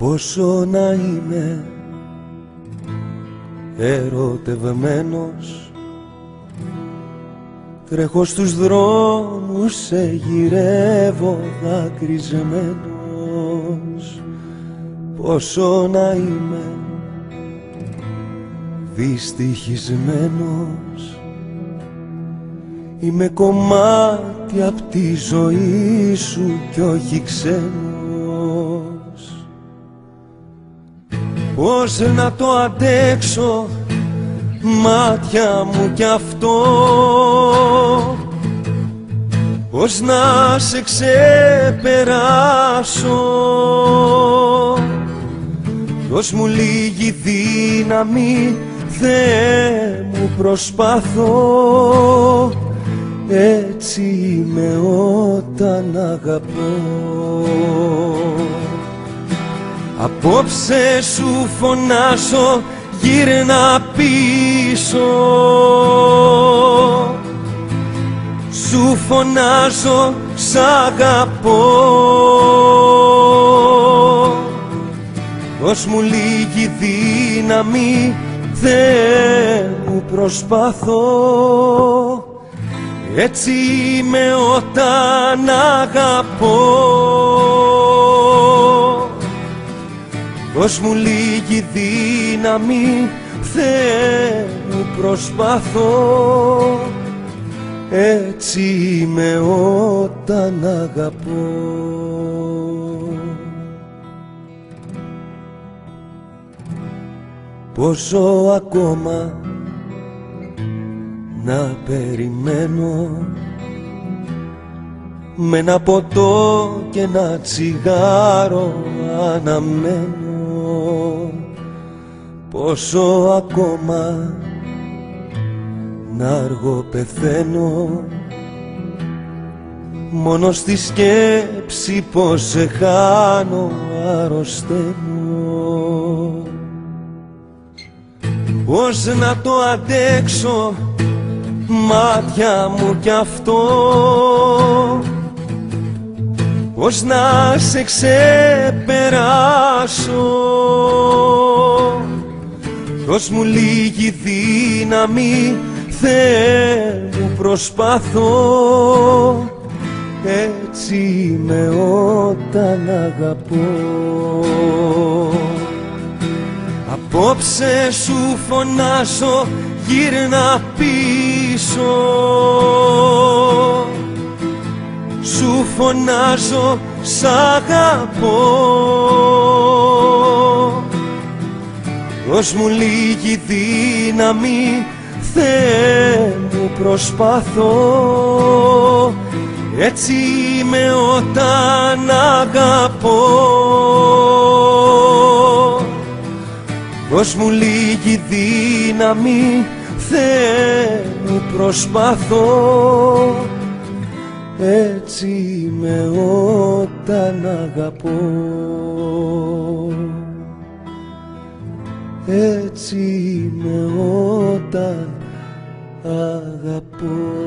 πόσο να είμαι ερωτευμένος Τρέχως στους δρόμους, σε γυρεύω δακρυσμένος. Πόσο να είμαι δυστυχισμένος Είμαι κομμάτι απ' τη ζωή σου κι όχι ξένος Πώς να το αντέξω μάτια μου κι αυτό. Πώς να σε ξεπεράσω. Δώσ' μου λίγη δύναμη Θεέ μου προσπάθω έτσι είμαι όταν αγαπώ Απόψε σου φωνάσω γύρνα πίσω. Σου φωνάζω σ' αγαπώ. Δώσ' μου λίγη δύναμη Θεέ μου προσπαθώ. Έτσι είμαι όταν αγαπώ Δώσ' μου λίγη δύναμη Θεέ μου προσπαθώ. Έτσι είμαι όταν αγαπώ. Πόσο ακόμα να περιμένω με ένα ποτό και ένα τσιγάρο αναμένω πόσο ακόμα να αργό πεθαίνω. Μόνο στη σκέψη πως σε χάνω αρρωσταίνω. Πώς να το αντέξω μάτια μου κι αυτό. Πώς να σε ξεπεράσω Δώσ' μου λίγη δύναμη Θεέ μου προσπαθώ. Έτσι είμαι όταν αγαπώ. Απόψε σου φωνάσω γύρνα πίσω. Σου φωνάζω σ' αγαπώ Δώσ' μου λίγη δύναμη Θεέ μου προσπαθώ. Έτσι είμαι όταν αγαπώ. Δώσ' μου λίγη δύναμη Θεέ μου προσπαθώ. Έτσι είμαι όταν αγαπώ έτσι είμαι όταν αγαπώ